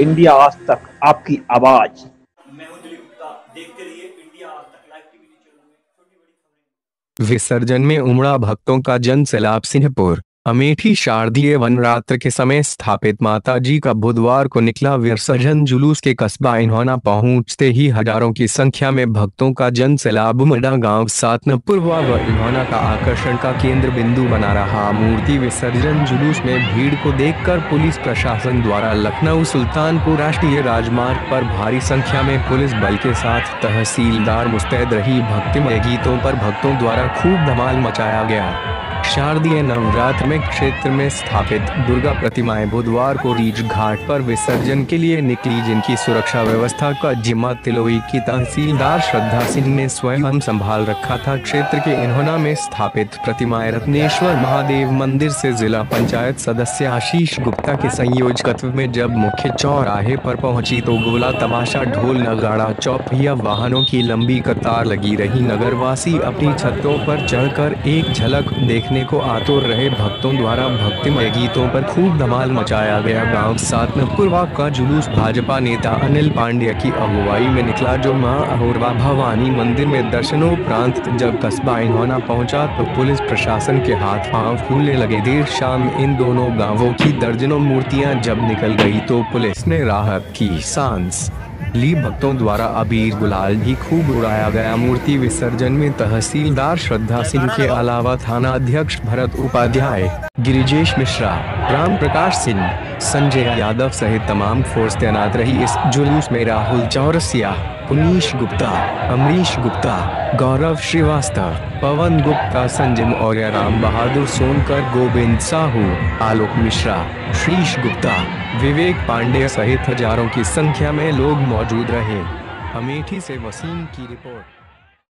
India आज तक आपकी आवाज़। विसर्जन में उमड़ा भक्तों का जन सैलाब सिंहपुर। अमेठी शारदीय वनरात्र के समय स्थापित माता जी का बुधवार को निकला विसर्जन। जुलूस के कस्बा इन्होना पहुँचते ही हज़ारों की संख्या में भक्तों का जन सैलाब उमड़ा। गाँव सातनपुर व इन्होना का आकर्षण का केंद्र बिंदु बना रहा। मूर्ति विसर्जन जुलूस में भीड़ को देखकर पुलिस प्रशासन द्वारा लखनऊ सुल्तानपुर राष्ट्रीय राजमार्ग पर भारी संख्या में पुलिस बल के साथ तहसीलदार मुस्तैद रही। भक्तिमय गीतों पर भक्तों द्वारा खूब धमाल मचाया गया। शारदीय नवरात्र में क्षेत्र में स्थापित दुर्गा प्रतिमाएँ बुधवार को रीच घाट पर विसर्जन के लिए निकली, जिनकी सुरक्षा व्यवस्था का जिम्मा तिलोई की तहसीलदार श्रद्धा सिंह ने स्वयं संभाल रखा था। क्षेत्र के इन्होना में स्थापित प्रतिमाएँ रत्नेश्वर महादेव मंदिर से जिला पंचायत सदस्य आशीष गुप्ता के संयोजकत्व में जब मुख्य चौराहे पर पहुँची तो गोला तमाशा, ढोल नगाड़ा चौपहिया वाहनों की लंबी कतार लगी रही। नगरवासी अपनी छतों पर चढ़कर एक झलक देखने को आतुर रहे भक्तों द्वारा भक्तिमय गीतों पर खूब धमाल मचाया गया। गाँव सातनपुरवा का जुलूस भाजपा नेता अनिल पांड्या की अगुवाई में निकला जो माँ अहोरवा भवानी मंदिर में दर्शनोपरांत जब कस्बा इन्होना पहुँचा तो पुलिस प्रशासन के हाथ पाँव फूलने लगे। देर शाम इन दोनों गाँवों की दर्जनों मूर्तियाँ जब निकल गई तो पुलिस ने राहत की। सांस ली भक्तों द्वारा अबीर गुलाल भी खूब उड़ाया गया। मूर्ति विसर्जन में तहसीलदार श्रद्धा सिंह के अलावा थाना अध्यक्ष भरत उपाध्याय, गिरिजेश मिश्रा राम प्रकाश सिंह, संजय यादव सहित तमाम फोर्स तैनात रही। इस जुलूस में राहुल चौरसिया, पुनीश गुप्ता, अमरीश गुप्ता, गौरव श्रीवास्तव पवन गुप्ता, संजय मौर्य राम बहादुर सोनकर, गोविंद साहू, आलोक मिश्रा, श्रीश गुप्ता, विवेक पांडे सहित हज़ारों की संख्या में लोग मौजूद रहे। अमेठी से वसीम की रिपोर्ट।